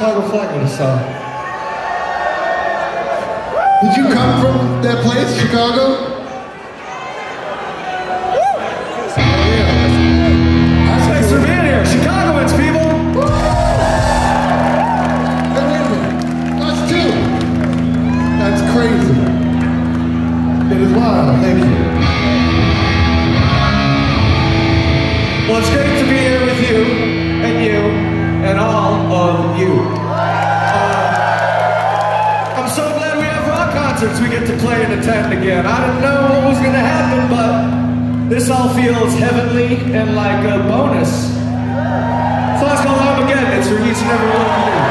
Chicago flag that I saw? Did you come from that place, Chicago? Thanks for being here. Chicagoans, people. Hey, wait a minute. Us too. That's crazy. It is wild. Thank you. Well, it's great you. Uh, I'm so glad we have rock concerts we get to play and attend again. I didn't know what was going to happen, but this all feels heavenly and like a bonus. So let's go home again. It's for each and every one of you.